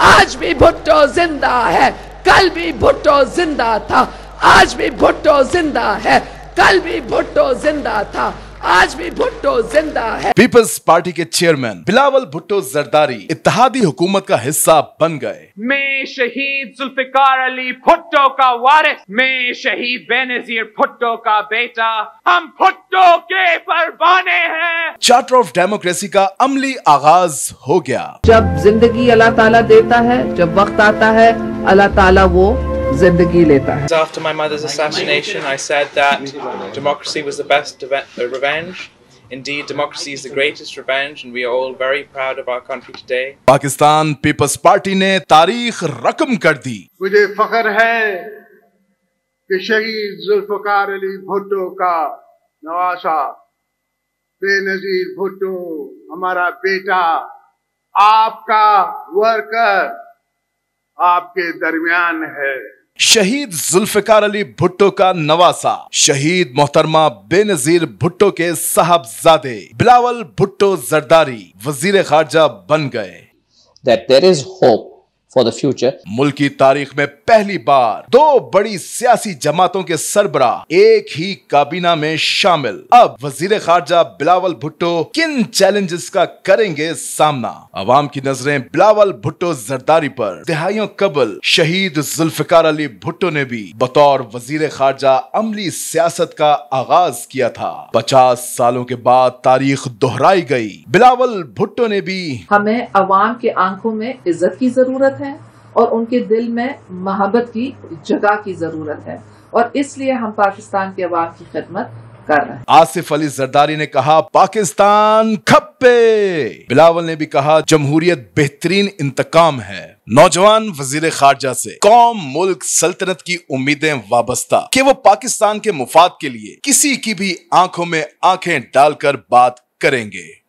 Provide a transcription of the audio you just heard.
आज भी भुट्टो ज़िंदा है कल भी भुट्टो ज़िंदा था। आज भी भुट्टो ज़िंदा है कल भी भुट्टो ज़िंदा था। आज भी भुट्टो ज़िंदा है। पीपल्स पार्टी के चेयरमैन बिलावल भुट्टो जरदारी इतिहादी हुकूमत का हिस्सा बन गए। मैं शहीद जुल्फिकार अली भुट्टो का वारिस। मैं शहीद बेनजीर भुट्टो का बेटा। हम भुट्टो के परवाने चार्टर ऑफ़ डेमोक्रेसी का अमली आगाज़ हो गया जब ज़िंदगी अल्लाह ताला देता है जब वक्त आता है अल्लाह ताला वो ज़िंदगी लेता है After my mother's assassination, I said that democracy was the best uh, revenge. Indeed, democracy is the greatest revenge, and we are all very proud of our country today. Pakistan People's Party ने तारीख रकम कर दी मुझे फख्र है कि शहीद जुल्फकार अली भुट्टो का नवासा बेनजीर भुट्टो हमारा बेटा आपका वर्कर आपके दरमियान है। शहीद जुल्फिकार अली भुट्टो का नवासा। शहीद मोहतरमा बेनजीर भुट्टो के साहबजादे बिलावल भुट्टो जरदारी वज़ीर खारजा बन गए। That there is hope for the future मुल्क की तारीख में पहली बार दो बड़ी सियासी जमातों के सरबरा एक ही काबीना में शामिल। अब वज़ीर खारजा बिलावल भुट्टो किन चैलेंजेस का करेंगे सामना? अवाम की नज़रें बिलावल भुट्टो जरदारी पर। दिहाइयों कबल शहीद जुल्फिकार अली भुट्टो ने भी बतौर वज़ीर खारजा अमली सियासत का आगाज़ किया था। पचास सालों के बाद तारीख दोहराई गई। बिलावल भुट्टो ने भी हमें अवाम के आँखों में इज़्ज़त की है और उनके दिल में मोहब्बत की जगह की ज़रूरत है। और इसलिए हम पाकिस्तान के अवाम की खिदमत कर रहे हैं। आसिफ अली जरदारी ने कहा, पाकिस्तान खप्पे। बिलावल ने भी कहा, जमहूरियत बेहतरीन इंतकाम है। नौजवान वज़ीर खारजा से, कौम, मुल्क, सल्तनत की उम्मीदें वाबस्ता। कि वो पाकिस्तान के मुफाद के लिए किसी की भी आँखों में आँखें डालकर बात करेंगे।